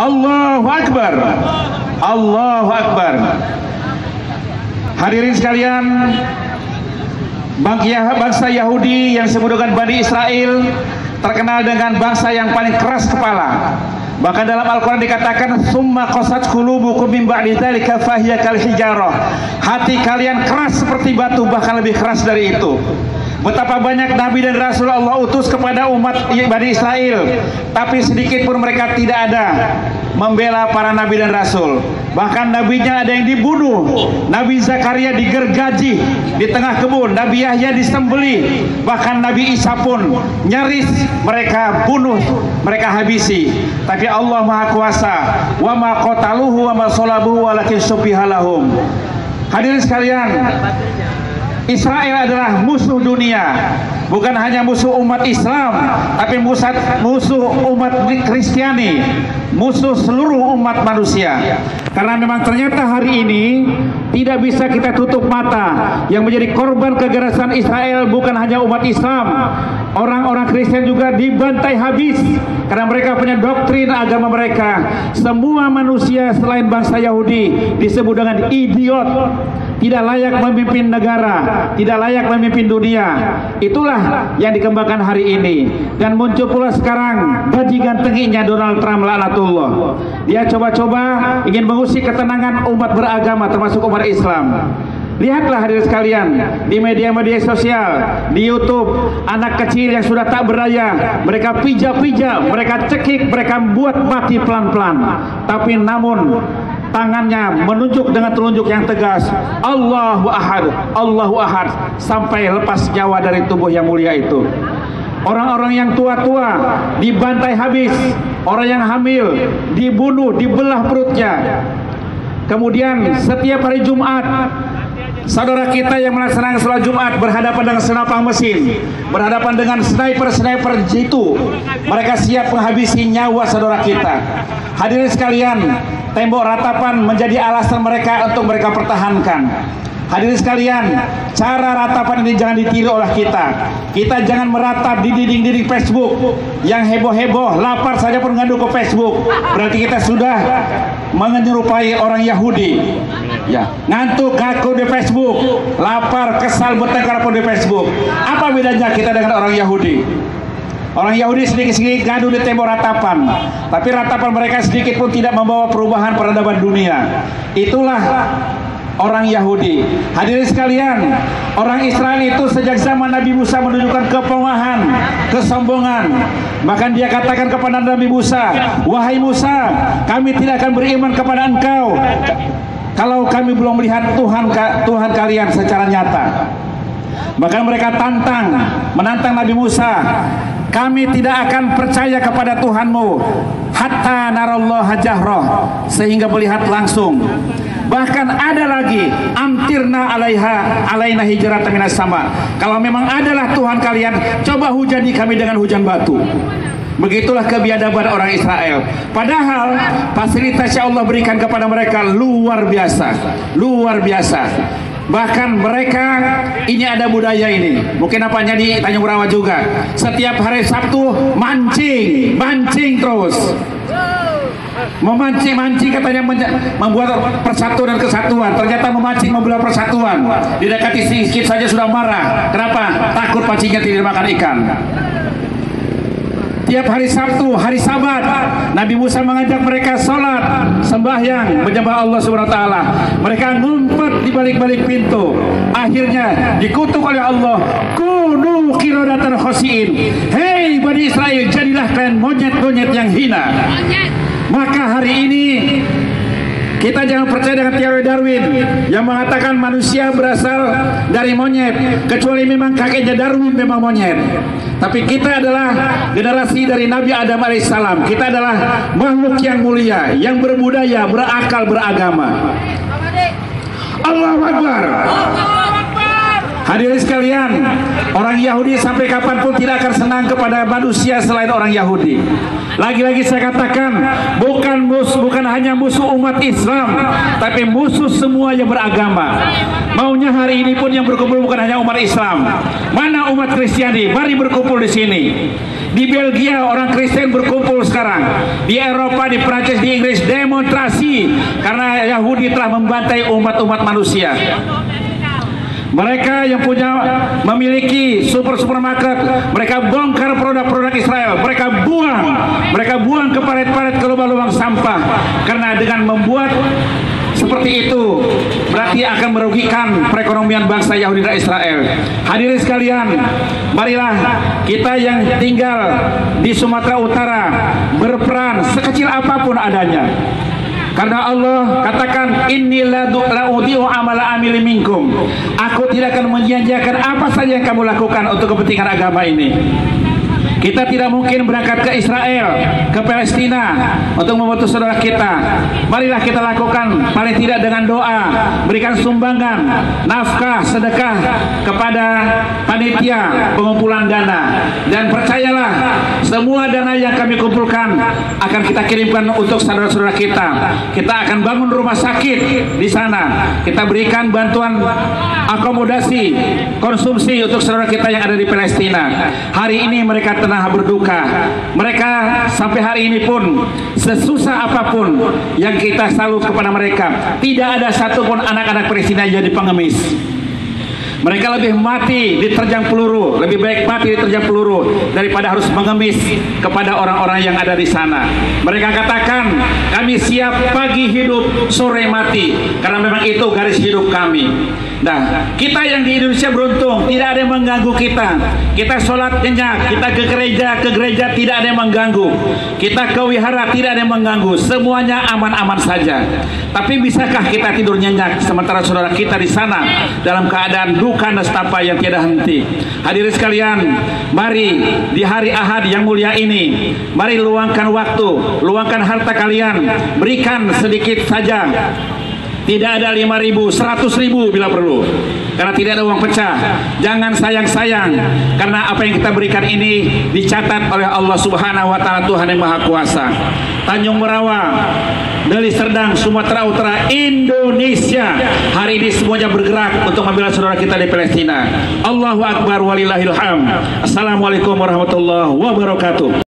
Allahu Akbar. Allahu Akbar. Hadirin sekalian, bangsa Yahudi yang disebut dengan Bani Israel terkenal dengan bangsa yang paling keras kepala. Bahkan dalam Al-Quran dikatakan Summa qasat qulubukum min ba'di dzalika fahiya hijarah. Hati kalian keras seperti batu bahkan lebih keras dari itu. Betapa banyak nabi dan rasul Allah utus kepada umat Bani Israel, tapi sedikit pun mereka tidak ada membela para nabi dan rasul. Bahkan nabinya ada yang dibunuh. Nabi Zakaria digergaji di tengah kebun, Nabi Yahya disembeli, bahkan Nabi Isa pun nyaris mereka bunuh, mereka habisi. Tapi Allah Maha Kuasa, wa ma qataluhu wa ma salabuhu walakin subihalahum. Hadirin sekalian, Israel adalah musuh dunia. Bukan hanya musuh umat Islam tapi musuh, musuh umat Kristiani. Musuh seluruh umat manusia. Karena memang ternyata hari ini tidak bisa kita tutup mata. Yang menjadi korban kegerasan Israel bukan hanya umat Islam. Orang-orang Kristen juga dibantai habis karena mereka punya doktrin agama mereka. Semua manusia selain bangsa Yahudi disebut dengan idiot tidak layak memimpin negara, tidak layak memimpin dunia. Itulah yang dikembangkan hari ini. Dan muncul pula sekarang bajingan tengiknya Donald Trump laknatullah. Dia coba-coba ingin mengusik ketenangan umat beragama termasuk umat Islam. Lihatlah hadirin sekalian di media-media sosial, di YouTube, anak kecil yang sudah tak berdaya, mereka pijak-pijak, mereka cekik, mereka buat mati pelan-pelan. Tapi namun tangannya menunjuk dengan telunjuk yang tegas. Allahu Ahad. Allahu Ahad. Sampai lepas nyawa dari tubuh yang mulia itu. Orang-orang yang tua-tua dibantai habis. Orang yang hamil dibunuh dibelah perutnya. Kemudian setiap hari Jumat Saudara kita yang melaksanakan sholat Jumat berhadapan dengan senapang mesin, berhadapan dengan sniper-sniper jitu. Mereka siap menghabisi nyawa saudara kita. Hadirin sekalian, tembok ratapan menjadi alasan mereka untuk mereka pertahankan. Hadirin sekalian, cara ratapan ini jangan ditiru oleh kita. Kita jangan meratap di dinding-dinding Facebook yang heboh-heboh, lapar saja pun ngadu ke Facebook. Berarti kita sudah menyerupai orang Yahudi. Ya, ngantuk ngaku di Facebook, lapar, kesal bertengkar pun di Facebook. Apa bedanya kita dengan orang Yahudi? Orang Yahudi sedikit-sedikit ngadu di tembok ratapan, tapi ratapan mereka sedikit pun tidak membawa perubahan peradaban dunia. Itulah orang Yahudi. Hadirin sekalian, orang Israel itu sejak zaman Nabi Musa menunjukkan kepongahan, kesombongan. Bahkan dia katakan kepada Nabi Musa, "Wahai Musa, kami tidak akan beriman kepada engkau kalau kami belum melihat Tuhan Tuhan kalian secara nyata." Bahkan mereka tantang, menantang Nabi Musa, kami tidak akan percaya kepada Tuhanmu hatta narallah jahroh sehingga melihat langsung bahkan ada lagi amtirna alaiha alaina hijrat minas sama kalau memang adalah Tuhan kalian coba hujani kami dengan hujan batu Begitulah kebiadaban orang Israel. Padahal fasilitas yang Allah berikan kepada mereka luar biasa, luar biasa. Bahkan mereka ini ada budaya ini. Mungkin apanya di Tanjung Rawa juga. Setiap hari Sabtu mancing, mancing terus. Memancing-mancing katanya membuat persatuan dan kesatuan. Ternyata memancing membelah persatuan. Didekati sedikit saja sudah marah. Kenapa? Takut pancingnya tidak makan ikan tiap hari Sabtu, hari Sabat, Nabi Musa mengajak mereka sholat, sembahyang, menyembah Allah Subhanahu Wa Taala. Mereka ngumpet di balik-balik pintu. Akhirnya dikutuk oleh Allah. Kunu kirodatan khosiin. Hei Bani Israel, jadilah kalian monyet-monyet yang hina. Maka hari ini kita jangan percaya dengan teori Darwin yang mengatakan manusia berasal dari monyet, kecuali memang kakeknya Darwin memang monyet. Tapi kita adalah generasi dari Nabi Adam alaihissalam. Kita adalah makhluk yang mulia, yang berbudaya, berakal, beragama. Allah Akbar. Hadirin sekalian, orang Yahudi sampai kapan pun tidak akan senang kepada manusia selain orang Yahudi. Lagi-lagi saya katakan, bukan musuh, bukan hanya musuh umat Islam, tapi musuh semua yang beragama. Maunya hari ini pun yang berkumpul bukan hanya umat Islam. Mana umat Kristiani? Mari berkumpul di sini. Di Belgia orang Kristen berkumpul sekarang. di Eropa, di Prancis, di Inggris demonstrasi karena Yahudi telah membantai umat-umat manusia. Mereka yang punya memiliki super supermarket, mereka bongkar produk-produk Israel, mereka buang, mereka buang ke paret-paret ke lubang-lubang sampah karena dengan membuat seperti itu berarti akan merugikan perekonomian bangsa Yahudi dan Israel. Hadirin sekalian, marilah kita yang tinggal di Sumatera Utara berperan sekecil apa pun adanya. Karena Allah katakan inilah la'udhi'u amala amili minkum. Aku tidak akan menjanjikan apa saja yang kamu lakukan untuk kepentingan agama ini. Kita tidak mungkin berangkat ke Israel, ke Palestina untuk memutus saudara kita. Marilah kita lakukan paling tidak dengan doa, berikan sumbangan, nafkah, sedekah kepada panitia pengumpulan dana. Dan percayalah, semua dana yang kami kumpulkan akan kita kirimkan untuk saudara-saudara kita. Kita akan bangun rumah sakit di sana. Kita berikan bantuan akomodasi, konsumsi untuk saudara kita yang ada di Palestina. Hari ini mereka pernah berduka. Mereka sampai hari ini pun sesusah apa pun yang kita salut kepada mereka, tidak ada satupun anak-anak presiden jadi pengemis. Mereka lebih mati diterjang peluru, lebih baik mati diterjang peluru daripada harus mengemis kepada orang-orang yang ada di sana. Mereka katakan, kami siap pagi hidup, sore mati, karena memang itu garis hidup kami. Nah, kita yang di Indonesia beruntung, tidak ada yang mengganggu kita. Kita sholat nyenyak, kita ke gereja, ke gereja tidak ada yang mengganggu. Kita ke wihara tidak ada yang mengganggu. Semuanya aman-aman saja. Tapi bisakah kita tidur nyenyak sementara saudara kita di sana dalam keadaan duka nestapa yang tiada henti. Hadirin sekalian, mari di hari Ahad yang mulia ini, mari luangkan waktu, luangkan harta kalian, berikan sedikit saja tidak ada lima ribu, seratus ribu bila perlu. Karena tidak ada uang pecah. Jangan sayang-sayang. Karena apa yang kita berikan ini dicatat oleh Allah Subhanahu wa taala Tuhan yang Maha Kuasa. Tanjung Merawa, Deli Serdang, Sumatera Utara, Indonesia. Hari ini semuanya bergerak untuk membela saudara kita di Palestina. Allahu Akbar walillahilham. Assalamualaikum warahmatullahi wabarakatuh.